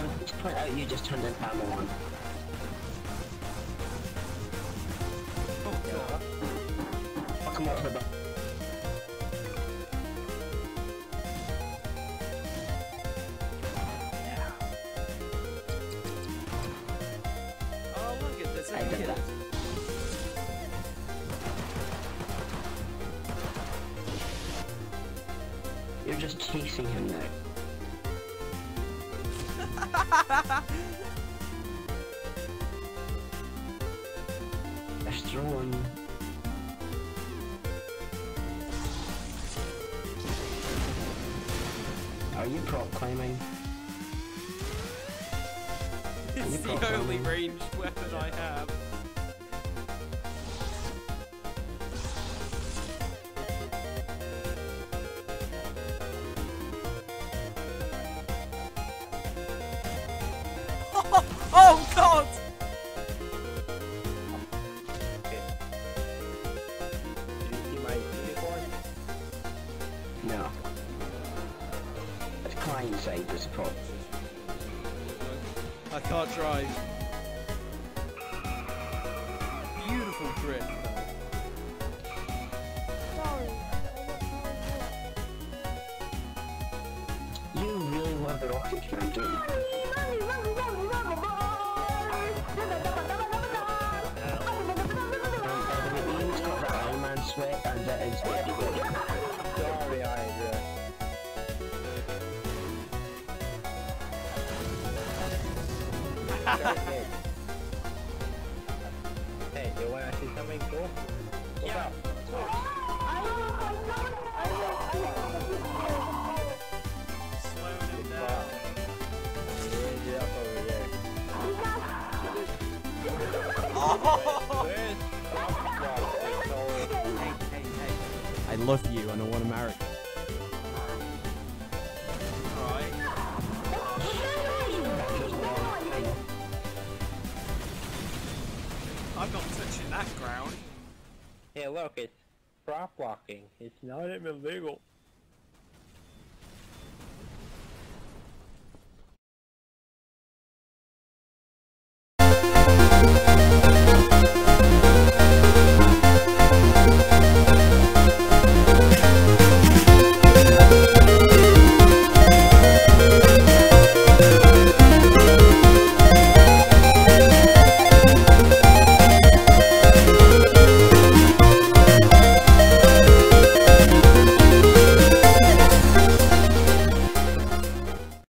Um, to point out you just turned into ammo one. Oh god. Fuck him up to the back. Oh look at this. I did that. You're just chasing him now. Throwing. Are you prop climbing? It's the only ranged weapon I have. It's climbing side, there's a. I can't drive. Beautiful drift. You really love the rocket cam, don't you? Um, hey. you wanna see something cool? Look Yeah. up. I love you and I want to marry you. I'm not touching that ground. Hey, look, it's prop walking. It's not even illegal.